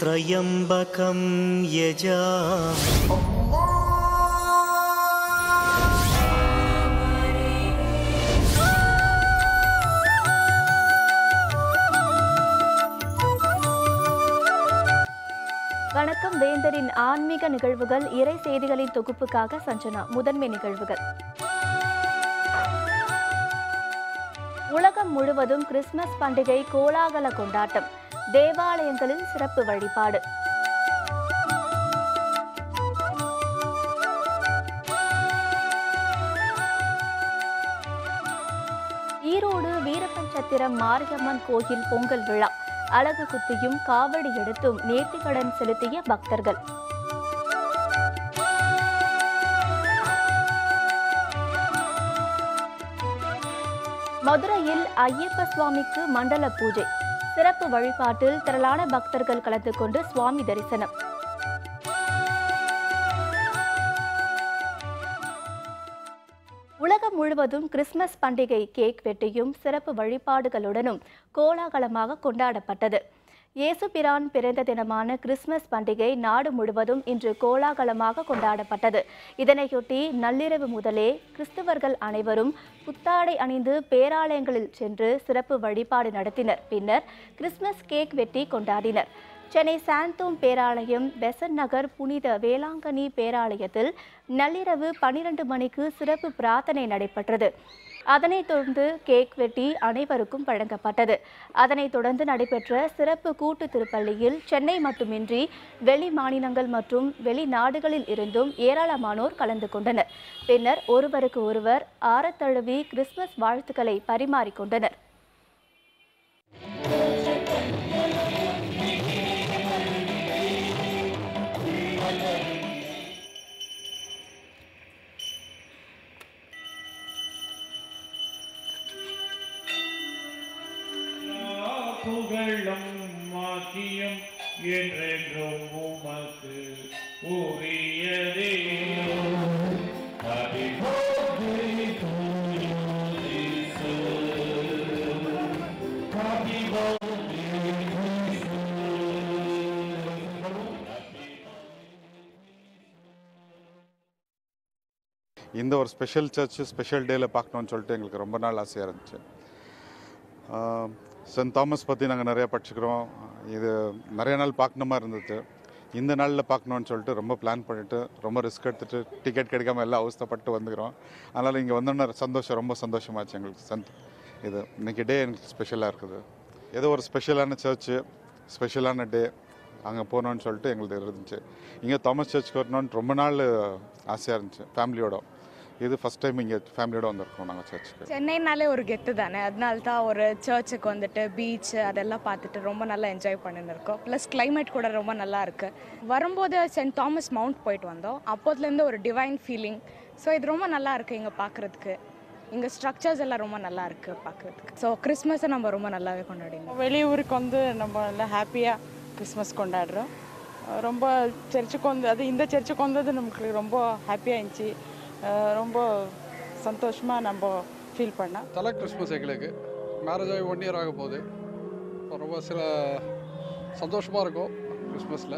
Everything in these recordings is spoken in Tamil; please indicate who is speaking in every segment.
Speaker 1: त्र्यम्बकं यजामि
Speaker 2: வணக்கம் வேந்தரின் ஆன்மீக நிகழ்வுகள் இறை செய்திகளின் தொகுப்புக்காக சஞ்சனா முதன்மை நிகழ்வுகள் உலகம் முழுவதும் கிறிஸ்துமஸ் பண்டிகை கோலாகல கொண்டாட்டம். தேவாலயங்களில் சிறப்பு வழிபாடு. ஈரோடு வீரபஞ்சத்திரம் மாரியம்மன் கோயில் பொங்கல் விழா. அழகு குத்தியும் காவடி எடுத்தும் நேர்த்திக்கடன் செலுத்திய பக்தர்கள். மதுரையில் ஐயப்ப சுவாமிக்கு மண்டல பூஜை. சிறப்பு வழிபாட்டில் திரளான பக்தர்கள் கலந்து கொண்டு சுவாமி தரிசனம். உலகம் முழுவதும் கிறிஸ்துமஸ் பண்டிகை கேக் வெட்டியும் சிறப்பு வழிபாடுகளுடனும் கோலாகலமாக கொண்டாடப்பட்டது. இயேசு பிரான் பிறந்த தினமான கிறிஸ்துமஸ் பண்டிகை நாடு முழுவதும் இன்று கோலாகலமாக கொண்டாடப்பட்டது. இதனையொட்டி நள்ளிரவு முதலே கிறிஸ்தவர்கள் அனைவரும் புத்தாடை அணிந்து பேராலயங்களில் சென்று சிறப்பு வழிபாடு நடத்தினர். பின்னர் கிறிஸ்துமஸ் கேக் வெட்டி கொண்டாடினர். சென்னை சாந்தோம் பேராலயம் பெசன் நகர் புனித வேளாங்கண்ணி பேராலயத்தில் நள்ளிரவு பனிரெண்டு மணிக்கு சிறப்பு பிரார்த்தனை நடைபெற்றது. அதனைத் தொடர்ந்து கேக் வெட்டி அனைவருக்கும் வழங்கப்பட்டது. அதனைத் தொடர்ந்து நடைபெற்ற சிறப்பு கூட்டு திருப்பள்ளியில் சென்னை மட்டுமின்றி வெளி மாநிலங்கள் மற்றும் வெளிநாடுகளில் இருந்தும் ஏராளமானோர் கலந்து கொண்டனர். பின்னர் ஒருவருக்கு ஒருவர் ஆரத்தழுவி கிறிஸ்துமஸ் வாழ்த்துக்களை பரிமாறிக்கொண்டனர்
Speaker 3: இந்த ஒரு ஸ்பெஷல் சர்ச்சு ஸ்பெஷல் டேயில் பார்க்கணுன்னு சொல்லிட்டு எங்களுக்கு ரொம்ப நாள் ஆசையாக இருந்துச்சு. சென்ட் தாமஸ் பற்றி நாங்கள் நிறையா படிச்சுக்கிறோம். இது நிறைய நாள் பார்க்கணுமா இருந்தது இந்த நாளில் பார்க்கணுன்னு சொல்லிட்டு ரொம்ப பிளான் பண்ணிவிட்டு ரொம்ப ரிஸ்க் எடுத்துகிட்டு டிக்கெட் கிடைக்காம எல்லாம் அவஸ்தைப்பட்டு வந்துக்கிறோம். அதனால் இங்கே வந்தோன்னே சந்தோஷம் ரொம்ப சந்தோஷமாச்சு எங்களுக்கு சந்த் இது இன்னைக்கு டே எனக்கு ஸ்பெஷலாக இருக்குது. ஏதோ ஒரு ஸ்பெஷலான சர்ச்சு ஸ்பெஷலான டே அங்கே போகணுன்னு சொல்லிட்டு எங்களுக்கு இருந்துச்சு. இங்கே தாமஸ் சர்ச்சுக்கு வரணும்னு ரொம்ப நாள் ஆசையாக இருந்துச்சு ஃபேமிலியோட இது ஃபஸ்ட் டைம் இங்கே ஃபேமிலியோட வந்திருக்கோம் நாங்கள் சர்ச்சுக்கு
Speaker 4: சென்னைனாலே ஒரு கெத்து தானே? அதனால தான் ஒரு சர்ச்சுக்கு வந்துட்டு பீச் அதெல்லாம் பார்த்துட்டு ரொம்ப நல்லா என்ஜாய் பண்ணின்னு இருக்கோம் ப்ளஸ் climate கூட ரொம்ப நல்லா இருக்கு. வரும்போது சென்ட் தாமஸ் மவுண்ட் போயிட்டு வந்தோம். அப்போதுலேருந்து ஒரு டிவைன் ஃபீலிங் ஸோ இது ரொம்ப நல்லா இருக்கு இங்கே பார்க்குறதுக்கு. இங்கே ஸ்ட்ரக்சர்ஸ் எல்லாம் ரொம்ப நல்லா இருக்கு பார்க்குறதுக்கு. ஸோ கிறிஸ்மஸை நம்ம ரொம்ப நல்லாவே கொண்டாடினோம்.
Speaker 5: வெளியூருக்கு வந்து நம்ம எல்லாம் ஹாப்பியாக கிறிஸ்மஸ் கொண்டாடுறோம். ரொம்ப சர்ச்சுக்கு வந்து அது இந்த சர்ச்சுக்கு வந்தது நமக்கு ரொம்ப ஹாப்பியாக இருந்துச்சு. ரொம்ப சந்தோஷமாக நம்ம ஃபீல் பண்ணோம்
Speaker 6: தலை கிறிஸ்மஸ் எங்களுக்கு. மேரேஜ் ஆகி ஒன் இயர் ஆக போகுது. ரொம்ப சில சந்தோஷமாக இருக்கும் கிறிஸ்மஸில்.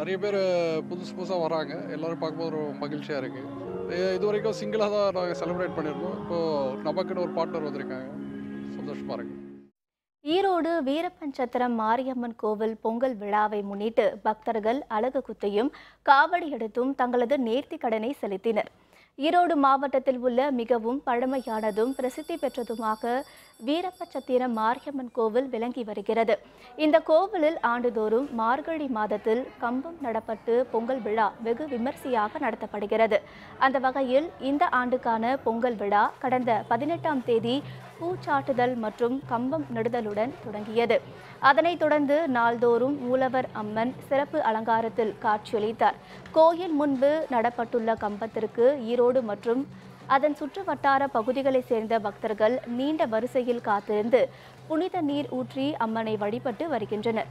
Speaker 6: நிறைய பேர் புதுசு புதுசாக வராங்க. எல்லோரும் பார்க்கும்போது ரொம்ப மகிழ்ச்சியாக இருக்குது இது வரைக்கும் சிங்கிளாக தான் நாங்கள் செலிப்ரேட் பண்ணியிருந்தோம் இப்போது நமக்குன்னு ஒரு பார்ட்னர் வந்திருக்காங்க. சந்தோஷமாக இருக்குது
Speaker 2: ஈரோடு வீரப்பஞ்சத்திரம் மாரியம்மன் கோவில் பொங்கல் விழாவை முன்னிட்டு பக்தர்கள் அழகு குத்தியும் காவடி எடுத்தும் தங்களது நேர்த்தி கடனை செலுத்தினர். ஈரோடு மாவட்டத்தில் உள்ள மிகவும் பழமையானதும் பிரசித்தி பெற்றதுமாக வீரப்பச்சத்திரம் மாரியம்மன் கோவில் விளங்கி வருகிறது. இந்த கோவிலில் ஆண்டுதோறும் மார்கழி மாதத்தில் கம்பம் நடப்பட்டு பொங்கல் விழா வெகு விமர்சையாக நடத்தப்படுகிறது. அந்த வகையில் இந்த ஆண்டுக்கான பொங்கல் விழா கடந்த பதினெட்டாம் தேதி பூச்சாட்டுதல் மற்றும் கம்பம் நடுதலுடன் தொடங்கியது. அதனைத் தொடர்ந்து நாள்தோறும் மூலவர் அம்மன் சிறப்பு அலங்காரத்தில் காட்சியளித்தார். கோயில் முன்பு நடப்பட்டுள்ள கம்பத்திற்கு ஈரோடு மற்றும் அதன் சுற்று வட்டார பகுதிகளைச் சேர்ந்த பக்தர்கள் நீண்ட வரிசையில் காத்திருந்து புனித நீர் ஊற்றி அம்மனை வழிபட்டு வருகின்றனர்.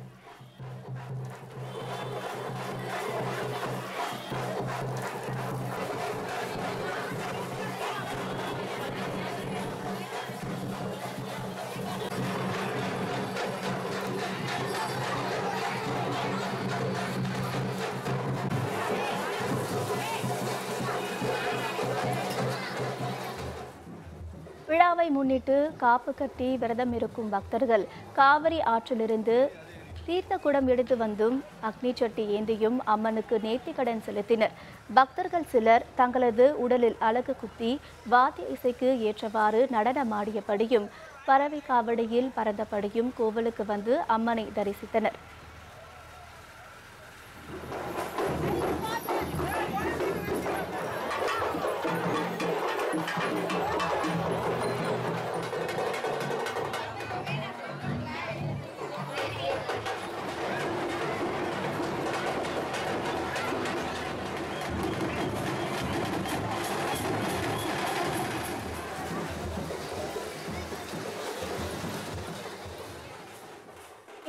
Speaker 2: திருவிழாவை முன்னிட்டு காப்பு கட்டி விரதம் இருக்கும் பக்தர்கள் காவிரி ஆற்றிலிருந்து தீர்த்த குடம் எடுத்து வந்தும் அக்னி சட்டி ஏந்தியும் அம்மனுக்கு நேர்த்திக்கடன் செலுத்தினர். பக்தர்கள் சிலர் தங்களது உடலில் அலகு குத்தி வாத்திய இசைக்கு ஏற்றவாறு நடனமாடியபடியும் பறவை காவடியில் பறந்தபடியும் கோவிலுக்கு வந்து அம்மனை தரிசித்தனர்.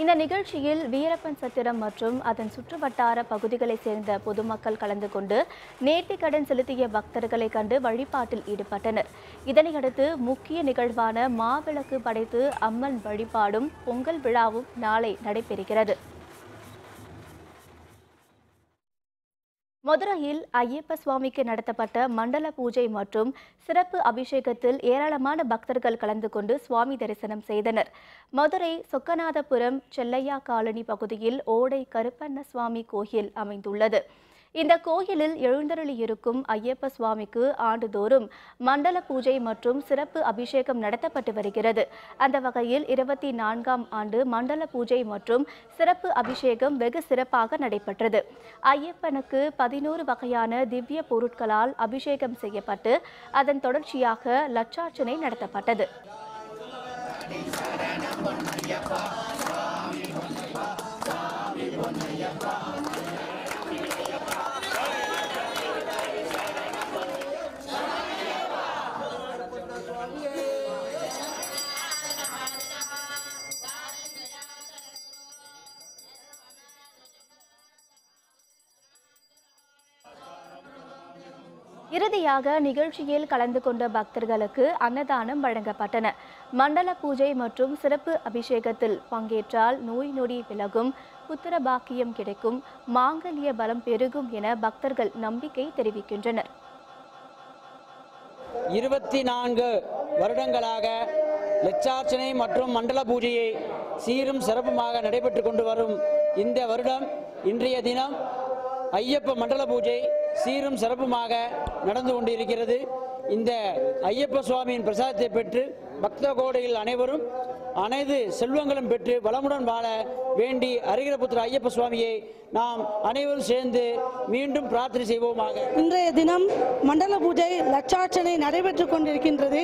Speaker 2: இந்த நிகழ்ச்சியில் வீரப்பன் சத்திரம் மற்றும் அதன் சுற்றுவட்டார பகுதிகளைச் சேர்ந்த பொதுமக்கள் கலந்து கொண்டு நேர்த்திக்கடன் செலுத்திய பக்தர்களை கண்டு வழிபாட்டில் ஈடுபட்டனர். இதனையடுத்து முக்கிய நிகழ்வான மாவிளக்கு படைத்து அம்மன் வழிபாடும் பொங்கல் விழாவும் நாளை நடைபெறுகிறது. மதுரையில் ஐயப்ப சுவாமிக்கு நடத்தப்பட்ட மண்டல பூஜை மற்றும் சிறப்பு அபிஷேகத்தில் ஏராளமான பக்தர்கள் கலந்து கொண்டு சுவாமி தரிசனம் செய்தனர். மதுரை சொக்கநாதபுரம் செல்லையா காலனி பகுதியில் ஓடை கருப்பண்ண சுவாமி கோயில் அமைந்துள்ளது. இந்த கோயிலில் எழுந்தருளி இருக்கும் ஐயப்ப சுவாமிக்கு ஆண்டுதோறும் மண்டல பூஜை மற்றும் சிறப்பு அபிஷேகம் நடத்தப்பட்டு வருகிறது. அந்த வகையில் இருபத்தி நான்காம் ஆண்டு மண்டல பூஜை மற்றும் சிறப்பு அபிஷேகம் வெகு சிறப்பாக நடைபெற்றது. ஐயப்பனுக்கு பதினோரு வகையான திவ்ய பொருட்களால் அபிஷேகம் செய்யப்பட்டு அதன் தொடர்ச்சியாக லட்சார்ச்சனை நடத்தப்பட்டது. இறுதியாக நிகழ்ச்சியில் கலந்து கொண்ட பக்தர்களுக்கு அன்னதானம் வழங்கப்பட்டன. மண்டல பூஜை மற்றும் சிறப்பு அபிஷேகத்தில் பங்கேற்றால் நோய் நொடி விலகும் புத்திர பாக்கியம் கிடைக்கும் மாங்கல்ய பலம் பெருகும் என பக்தர்கள் நம்பிக்கை தெரிவிக்கின்றனர்.
Speaker 7: இருபத்தி நான்கு வருடங்களாக லட்சார்ச்சனை மற்றும் மண்டல பூஜையை சீரும் சிறப்புமாக நடைபெற்று கொண்டு வரும் இந்த வருடம் இன்றைய தினம் ஐயப்ப மண்டல பூஜை சீரும் சிறப்புமாக நடந்து கொண்டிருக்கிறது. இந்த ஐயப்ப சுவாமியின் பிரசாதத்தை பெற்று பக்த கோடையில் அனைவரும் அனைத்து செல்வங்களும் பெற்று வளமுடன் வாழ வேண்டி அரிகரபுத்திர ஐயப்ப சுவாமியை நாம் அனைவரும் சேர்ந்து மீண்டும் பிரார்த்தனை செய்வோமாக.
Speaker 8: இன்றைய தினம் மண்டல பூஜை லட்சார்ச்சனை நடைபெற்றுக் கொண்டிருக்கின்றது.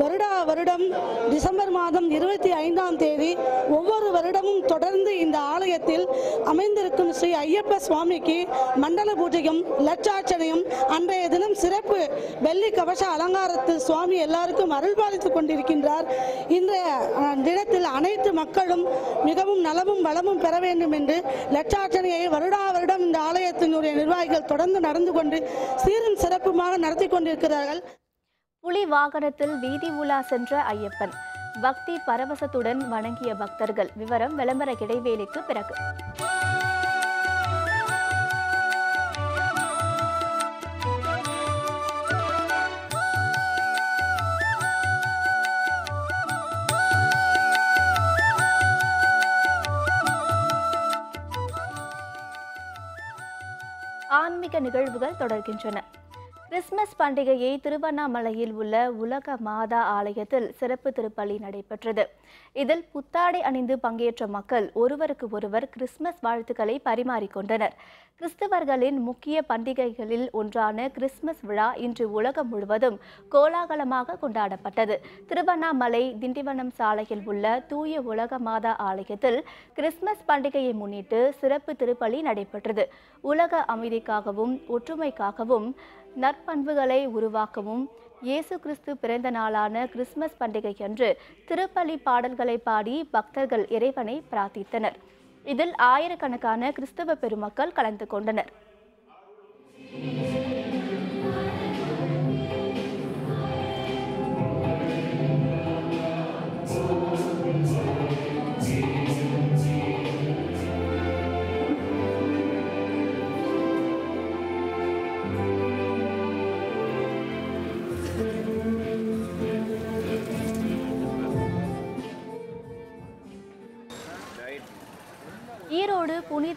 Speaker 8: வருடா வருடம் டிசம்பர் மாதம் இருபத்தி ஐந்தாம் தேதி ஒவ்வொரு வருடமும் தொடர்ந்து இந்த ஆலயத்தில் அமைந்திருக்கும் ஸ்ரீ ஐயப்ப சுவாமிக்கு மண்டல பூஜையும் லட்சார்ச்சனையும் அன்றைய தினம் சிறப்பு வெள்ளி கவச அலங்காரத்தில் சுவாமி எல்லாருக்கும் அருள்பாலித்துக் கொண்டிருக்கின்றார். இன்றைய அஹ், அனைத்து மக்களும் மிகவும் நலமும் வளமும் பெற வேண்டும் என்று லட்சார்ச்சனையை வருடா வருடம் இந்த ஆலயத்தினுடைய நிர்வாகிகள் தொடர்ந்து நடந்து கொண்டு சீரும் சிறப்புமாக நடத்தி கொண்டிருக்கிறார்கள்.
Speaker 2: புலி வாகனத்தில் வீதி உலா சென்ற ஐயப்பன். பக்தி பரவசத்துடன் வணங்கிய பக்தர்கள். விவரம் விளம்பர இடைவேளைக்கு பிறகு. நிகழ்வுகள் தொடர்கின்றன. கிறிஸ்துமஸ் பண்டிகையை திருவண்ணாமலையில் உள்ள உலக மாதா ஆலயத்தில் சிறப்பு திருப்பலி நடைபெற்றது. இதில் புத்தாடை அணிந்து பங்கேற்ற மக்கள் ஒருவருக்கு ஒருவர் கிறிஸ்துமஸ் வாழ்த்துக்களை பரிமாறிக்கொண்டனர் கிறிஸ்தவர்களின் முக்கிய பண்டிகைகளில் ஒன்றான கிறிஸ்துமஸ் விழா இன்று உலகம் முழுவதும் கோலாகலமாக கொண்டாடப்பட்டது. திருவண்ணாமலை திண்டிவனம் சாலையில் உள்ள தூய உலக மாதா ஆலயத்தில் கிறிஸ்துமஸ் பண்டிகையை முன்னிட்டு சிறப்பு திருப்பலி நடைபெற்றது. உலக அமைதிக்காகவும் ஒற்றுமைக்காகவும் நற்பண்புகளை உருவாக்கவும் இயேசு கிறிஸ்து பிறந்த நாளான கிறிஸ்துமஸ் பண்டிகையன்று திருப்பலி பாடல்களை பாடி பக்தர்கள் இறைவனை பிரார்த்தித்தனர். இதில் ஆயிரக்கணக்கான கிறிஸ்தவ பெருமக்கள் கலந்து கொண்டனர்.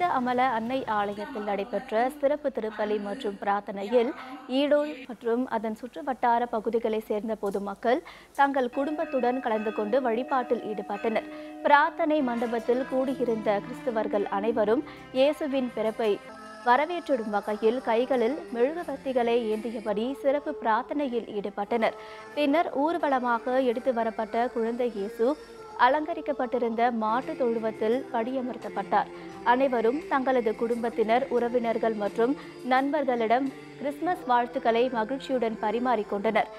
Speaker 2: புனித அமல அன்னை ஆலயத்தில் நடைபெற்ற சிறப்பு திருப்பலி மற்றும் பிரார்த்தனையில் ஈடோல் மற்றும் அதன் சுற்றுவட்டார பகுதிகளைச் சேர்ந்த பொதுமக்கள் தங்கள் குடும்பத்துடன் கலந்து கொண்டு வழிபாட்டில் ஈடுபட்டனர். பிரார்த்தனை மண்டபத்தில் கூடியிருந்த கிறிஸ்தவர்கள் அனைவரும் இயேசுவின் பிறப்பை வரவேற்றிடும் வகையில் கைகளில் மெழுகுவர்த்திகளை ஏந்தியபடி சிறப்பு பிரார்த்தனையில் ஈடுபட்டனர். பின்னர் ஊர்வலமாக எடுத்து வரப்பட்ட குழந்தை இயேசு அலங்கரிக்கப்பட்டிருந்த மாட்டு தொழுவத்தில் படியமர்த்தப்பட்டார் அனைவரும் தங்களது குடும்பத்தினர் உறவினர்கள் மற்றும் நண்பர்களிடம் கிறிஸ்துமஸ் வாழ்த்துக்களை மகிழ்ச்சியுடன் பரிமாறிக்கொண்டனர்.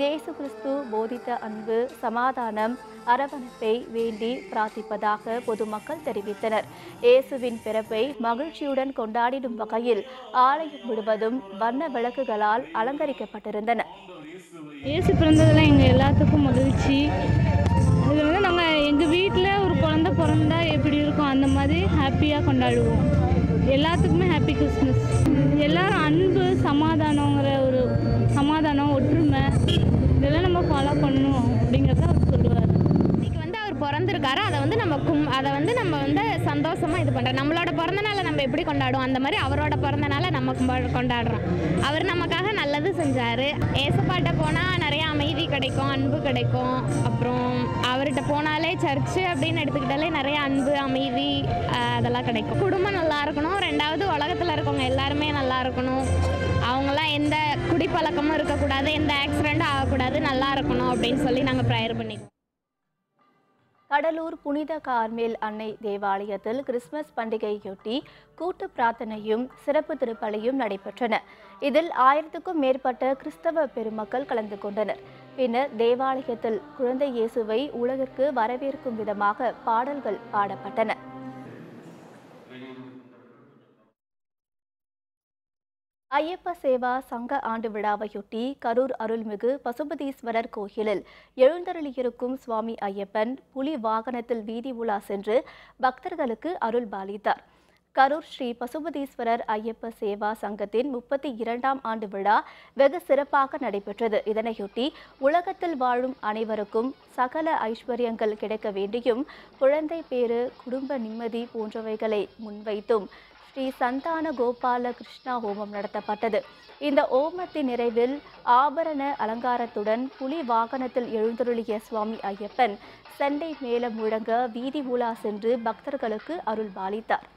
Speaker 2: இயேசு கிறிஸ்து போதித்த அன்பு சமாதானம் அரவணைப்பை வேண்டி பிரார்த்திப்பதாக பொதுமக்கள் தெரிவித்தனர். இயேசுவின் பிறப்பை மகிழ்ச்சியுடன் கொண்டாடிடும் வகையில் ஆலயம் முழுவதும் வண்ண விளக்குகளால் அலங்கரிக்கப்பட்டிருந்தன.
Speaker 9: இயேசு பிறந்ததில் எங்கள் எல்லாத்துக்கும் மகிழ்ச்சி. பிறந்தா எப்படி இருக்கும் அந்த மாதிரி ஹாப்பியாக கொண்டாடுவோம். எல்லாத்துக்குமே ஹாப்பி கிறிஸ்மஸ் எல்லோரும் அன்பு சமாதானங்கிற ஒரு சமாதானம் ஒற்றுமை இதெல்லாம் நம்ம ஃபாலோ பண்ணணும் அப்படிங்கிறத அவர் சொல்லுவார்.
Speaker 10: இன்றைக்கி வந்து அவர் பிறந்திருக்காரு. அதை வந்து நம்ம கும் அதை வந்து நம்ம வந்து சந்தோஷமாக இது பண்ணுறோம் நம்மளோட பிறந்த நாளை நம்ம எப்படி கொண்டாடுவோம்? அந்த மாதிரி அவரோட பிறந்த நாளை நம்ம கொண்டாடுறோம். அவர் நமக்காக நல்லது செஞ்சார். ஏசப்பாட்ட போனால் நிறையா அமைதி கிடைக்கும் அன்பு கிடைக்கும். அப்புறம் அவர்கிட்ட போனாலே சர்ச்சு அப்படின்னு எடுத்துக்கிட்டாலே நிறைய அன்பு அமைதி அதெல்லாம் கிடைக்கும். குடும்பம் நல்லா இருக்கணும். ரெண்டாவது உலகத்தில் இருக்கவங்க எல்லாருமே நல்லா இருக்கணும். அவங்களாம் எந்த குடிப்பழக்கமும் இருக்கக்கூடாது எந்த ஆக்சிடெண்ட்டும் ஆகக்கூடாது நல்லா இருக்கணும் அப்படின்னு சொல்லி நாங்கள் ப்ரேயர் பண்ணிக்குவோம்
Speaker 2: கடலூர் புனித கார்மேல் அன்னை தேவாலயத்தில் கிறிஸ்துமஸ் பண்டிகையொட்டி கூட்டு பிரார்த்தனையும் சிறப்பு திருப்பலியும் நடைபெற்றன. இதில் ஆயிரத்துக்கும் மேற்பட்ட கிறிஸ்தவ பெருமக்கள் கலந்து கொண்டனர். பின்னர் தேவாலயத்தில் குழந்தை இயேசுவை உலகிற்கு வரவேற்கும் விதமாக பாடல்கள் பாடப்பட்டன. ஐயப்ப சேவா சங்க ஆண்டு விழாவையொட்டி கரூர் அருள்மிகு பசுபதீஸ்வரர் கோயிலில் எழுந்தருளியிருக்கும் சுவாமி ஐயப்பன் புலி வாகனத்தில் வீதி உலா சென்று பக்தர்களுக்கு அருள் பாலித்தார் கரூர் ஸ்ரீ பசுபதீஸ்வரர் ஐயப்ப சேவா சங்கத்தின் முப்பத்தி இரண்டாம் ஆண்டு விழா வெகு சிறப்பாக நடைபெற்றது. இதனையொட்டி உலகத்தில் வாழும் அனைவருக்கும் சகல ஐஸ்வர்யங்கள் கிடைக்க வேண்டியும் குழந்தை பேறு குடும்ப நிம்மதி போன்றவைகளை முன்வைத்தும் ஸ்ரீ சந்தான கோபால கிருஷ்ணா ஹோமம் நடத்தப்பட்டது. இந்த ஓமத்தின் நிறைவில் ஆபரண அலங்காரத்துடன் புலி வாகனத்தில் எழுந்தருளிய சுவாமி ஐயப்பன் சண்டை மேல முழங்க வீதி உலா சென்று பக்தர்களுக்கு அருள் பாலித்தார்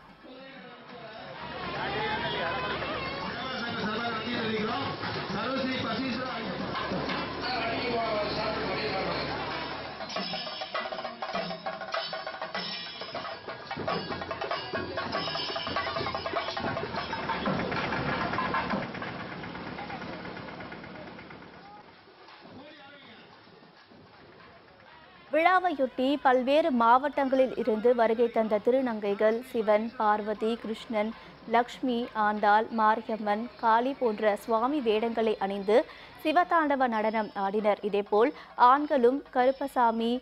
Speaker 2: விழாவையொட்டி பல்வேறு மாவட்டங்களில் இருந்து வருகை தந்த திருநங்கைகள் சிவன் பார்வதி கிருஷ்ணன் லக்ஷ்மி ஆண்டாள் மாரியம்மன் காளி போன்ற சுவாமி வேடங்களை அணிந்து சிவதாண்டவ நடனம் ஆடினர். இதேபோல் ஆண்களும் கருப்பசாமி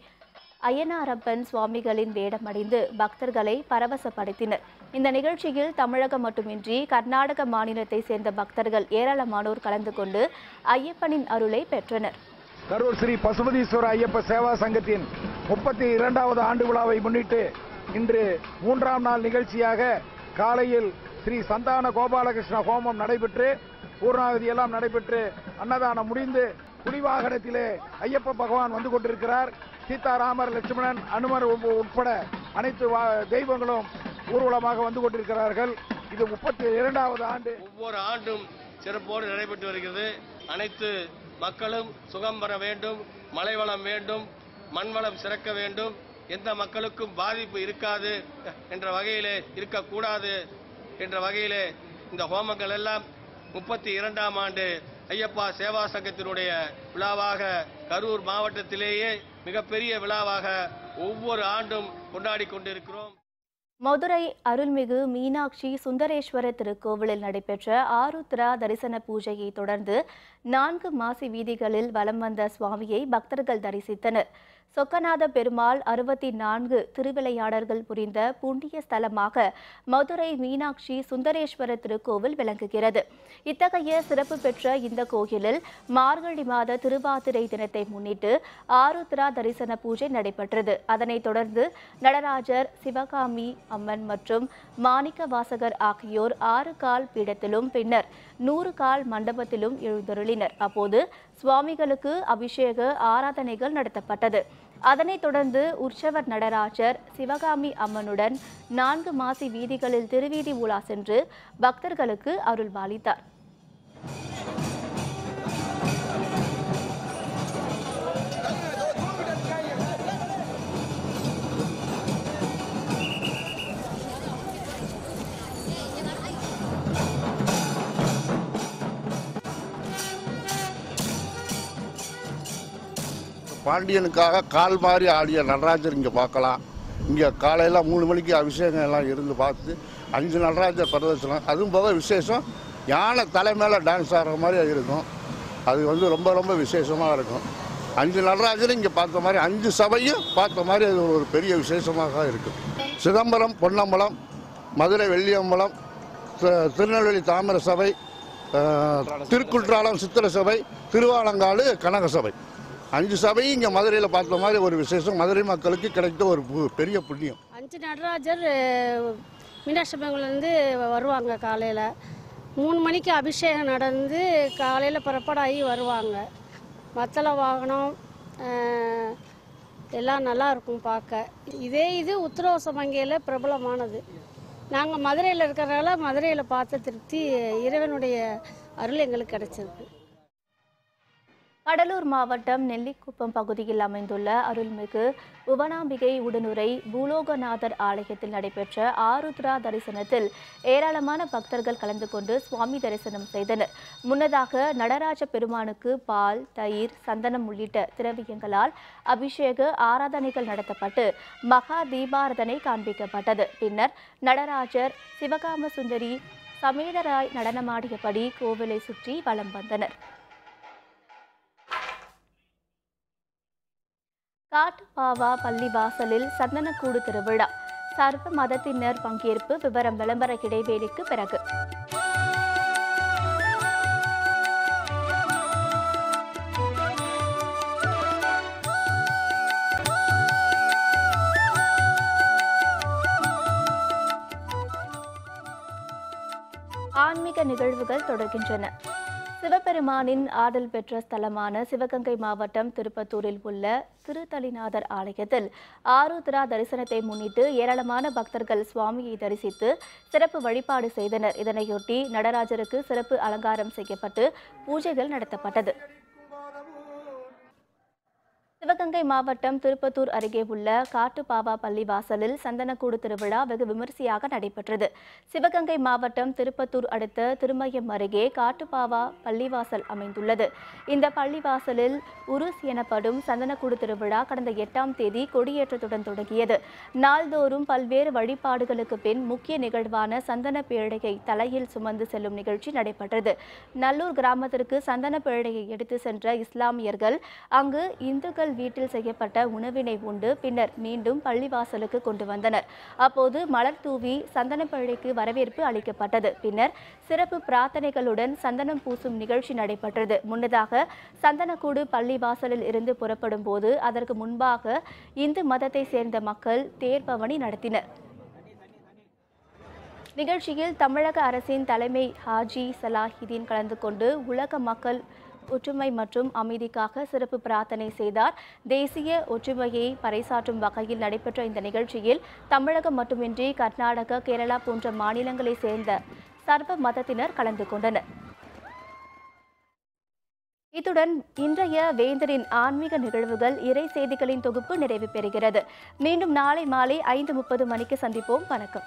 Speaker 2: அய்யனாரப்பன் சுவாமிகளின் வேடமடைந்து பக்தர்களை பரவசப்படுத்தினர். இந்த நிகழ்ச்சியில் தமிழகம் மட்டுமின்றி கர்நாடக மாநிலத்தை சேர்ந்த பக்தர்கள் ஏராளமானோர் கலந்து கொண்டு ஐயப்பனின் அருளை பெற்றனர்.
Speaker 11: கரூர் ஸ்ரீ பசுபதீஸ்வர ஐயப்ப சேவா சங்கத்தின் முப்பத்தி இரண்டாவது ஆண்டு விழாவை முன்னிட்டு இன்று மூன்றாம் நாள் நிகழ்ச்சியாக காலையில் ஸ்ரீ சந்தான கோபாலகிருஷ்ண ஹோமம் நடைபெற்று பூர்ணாவதி எல்லாம் நடைபெற்று அன்னதானம் முடிந்து குடிவாகனத்திலே ஐயப்ப பகவான் வந்து கொண்டிருக்கிறார். சீதாராமர் லட்சுமணன் அனுமர் உட்பட அனைத்து வா- தெய்வங்களும் ஊர்வலமாக வந்து கொண்டிருக்கிறார்கள். இது முப்பத்தி இரண்டாவது ஆண்டு.
Speaker 12: ஒவ்வொரு ஆண்டும் சிறப்போடு நடைபெற்று வருகிறது. அனைத்து மக்களும் சுகம் பெற வேண்டும் மழை வளம் வேண்டும் மண் வளம் சிறக்க வேண்டும். எந்த மக்களுக்கும் பாதிப்பு இருக்காது என்ற வகையிலே இருக்கக்கூடாது என்ற வகையிலே இந்த ஹோமங்கள் எல்லாம் முப்பத்தி இரண்டாம் ஆண்டு ஐயப்பா சேவா சங்கத்தினுடைய விழாவாக கரூர் மாவட்டத்திலேயே மிகப்பெரிய விழாவாக ஒவ்வொரு ஆண்டும் கொண்டாடி கொண்டிருக்கிறோம்.
Speaker 2: மதுரை அருள்மிகு மீனாட்சி சுந்தரேஸ்வர திருக்கோவிலில் நடைபெற்ற ஆருத்ரா தரிசன பூஜையை தொடர்ந்து நான்கு மாசி வீதிகளில் வலம் வந்த சுவாமியை பக்தர்கள் தரிசித்தனர். சொக்கநாத பெருமாள் அறுபத்தி நான்கு திருவிளையாடல்கள் புரிந்த புண்ணிய ஸ்தலமாக மதுரை மீனாட்சி சுந்தரேஸ்வரர் திருக்கோவில் விளங்குகிறது. இத்தகைய சிறப்பு பெற்ற இந்த கோயிலில் மார்கழி மாத திருவாதிரை தினத்தை முன்னிட்டு ஆருத்ரா தரிசன பூஜை நடைபெற்றது. அதனைத் தொடர்ந்து நடராஜர் சிவகாமி அம்மன் மற்றும் மாணிக்க வாசகர் ஆகியோர் ஆறு கால் பீடத்திலும் பின்னர் நூறு கால் மண்டபத்திலும் எழுந்தருளினர். அப்போது சுவாமிகளுக்கு அபிஷேக ஆராதனைகள் நடத்தப்பட்டது. அதனைத் தொடர்ந்து உற்சவர் நடராஜர் சிவகாமி அம்மனுடன் நான்கு மாசி வீதிகளில் திருவீதி உலா சென்று பக்தர்களுக்கு அருள்பாலித்தார்
Speaker 13: பாண்டியனுக்காக கால் மாறி ஆடிய நடராஜர் இங்கே பார்க்கலாம். இங்கே காலையில் மூணு மணிக்கு அபிஷேகம் எல்லாம் இருந்து பார்த்து அஞ்சு நடராஜர் பிரதர்சனம். அதுவும் போக விசேஷம். யானை தலை மேலே டான்ஸ் ஆடுற மாதிரி இருக்கும். அது வந்து ரொம்ப ரொம்ப விசேஷமாக இருக்கும். அஞ்சு நடராஜரும் இங்கே பார்த்த மாதிரி அஞ்சு சபையும் பார்த்த மாதிரி அது ஒரு பெரிய விசேஷமாக இருக்கும். சிதம்பரம் பொன்னம்பலம் மதுரை வெள்ளியம்பலம் திருநெல்வேலி தாமிர சபை திருக்குற்றாலம் சித்திர சபை திருவாலங்காடு கனக சபை அஞ்சு சபையும் இங்கே மதுரையில் பார்த்த மாதிரி ஒரு விசேஷம். மதுரை மக்களுக்கு கிடைத்த ஒரு பெரிய புண்ணியம்.
Speaker 14: அஞ்சு நடராஜர் அஹ், வருவாங்க காலையில். மூணு மணிக்கு அபிஷேகம் நடந்து காலையில் புறப்படாகி வருவாங்க. மத்தள வாகனம் எல்லாம் நல்லா இருக்கும் பார்க்க. இதே இது உத்தரவசமங்கையில் பிரபலமானது. நாங்கள் மதுரையில் இருக்கிறனால மதுரையில் பார்த்த திருப்தி இறைவனுடைய அருள் எங்களுக்கு கிடைச்சிருக்கு.
Speaker 2: கடலூர் மாவட்டம் நெல்லிக்குப்பம் பகுதியில் அமைந்துள்ள அருள்மிகு புவனாம்பிகை உடனுரை பூலோகநாதர் ஆலயத்தில் நடைபெற்ற ஆருத்ரா தரிசனத்தில் ஏராளமான பக்தர்கள் கலந்து கொண்டு சுவாமி தரிசனம் செய்தனர். முன்னதாக நடராஜ பெருமானுக்கு பால் தயிர் சந்தனம் உள்ளிட்ட திரவியங்களால் அபிஷேக ஆராதனைகள் நடத்தப்பட்டு மகா தீபாரதனை காண்பிக்கப்பட்டது. பின்னர் நடராஜர் சிவகாம சுந்தரி சமேதராய் நடனமாடியபடி கோவிலை சுற்றி வலம் வந்தனர். காட்டுப்பாவா பள்ளிவாசலில் சந்தனக்கூடு திருவிழா. சர்வ மதத்தினர் பங்கேற்பு விவரம் விளம்பர இடைவேளைக்கு பிறகு. ஆன்மீக நிகழ்வுகள் தொடர்கின்றன. சிவபெருமானின் ஆடல் பெற்ற ஸ்தலமான சிவகங்கை மாவட்டம் திருப்பத்தூரில் உள்ள திருத்தலிநாதர் ஆலயத்தில் ஆருத்ரா தரிசனத்தை முன்னிட்டு ஏராளமான பக்தர்கள் சுவாமியை தரிசித்து சிறப்பு வழிபாடு செய்தனர். இதனையொட்டி நடராஜருக்கு சிறப்பு அலங்காரம் செய்யப்பட்டு பூஜைகள் நடத்தப்பட்டது. சிவகங்கை மாவட்டம் திருப்பத்தூர் அருகே உள்ள காட்டுப்பாவா பள்ளிவாசலில் சந்தனக்கூடு திருவிழா வெகு விமரிசையாக நடைபெற்றது. சிவகங்கை மாவட்டம் திருப்பத்தூர் அடுத்த திருமயம் அருகே காட்டுப்பாவா பள்ளிவாசல் அமைந்துள்ளது. இந்த பள்ளிவாசலில் உருஸ் எனப்படும் சந்தனக்கூடு திருவிழா கடந்த எட்டாம் தேதி கொடியேற்றத்துடன் தொடங்கியது. நாள்தோறும் பல்வேறு வழிபாடுகளுக்கு பின் முக்கிய நிகழ்வான சந்தன பேழையை தலையில் சுமந்து செல்லும் நிகழ்ச்சி நடைபெற்றது. நல்லூர் கிராமத்திற்கு சந்தன பேழையை எடுத்து சென்ற இஸ்லாமியர்கள் அங்கு இந்துக்கள் வீட்டில் செய்யப்பட்ட உணவினை உண்டு. பின்னர் மீண்டும் பள்ளிவாசலுக்கு கொண்டு வந்தனர். அப்போது மலர் தூவி சந்தனப்பள்ளிக்கு வரவேற்பு அளிக்கப்பட்டது. பின்னர் சிறப்பு பிரார்த்தனைகளுடன் சந்தனம் பூசும் நிகழ்ச்சி நடைபெற்றது. முன்னதாக சந்தனக்கூடு பள்ளிவாசலில் இருந்து புறப்படும் போது அதற்கு முன்பாக இந்து மதத்தை சேர்ந்த மக்கள் தேர்பவனி நடத்தினர். நிகழ்ச்சியில் தமிழக அரசின் தலைமை ஹாஜி சலாஹிதீன் கலந்து கொண்டு உலக மக்கள் ஒற்றுமை மற்றும் அமைதிக்காக சிறப்பு பிரார்த்தனை செய்தார். தேசிய ஒற்றுமையை பறைசாற்றும் வகையில் நடைபெற்ற இந்த நிகழ்ச்சியில் தமிழகம் மட்டுமின்றி கர்நாடகா கேரளா போன்ற மாநிலங்களைச் சேர்ந்த சர்வ மதத்தினர் கலந்து கொண்டனர். இத்துடன் இன்றைய வேந்தரின் ஆன்மீக நிகழ்வுகள் இறை செய்திகளின் தொகுப்பு நிறைவு பெறுகிறது. மீண்டும் நாளை மாலை ஐந்து முப்பது மணிக்கு சந்திப்போம். வணக்கம்.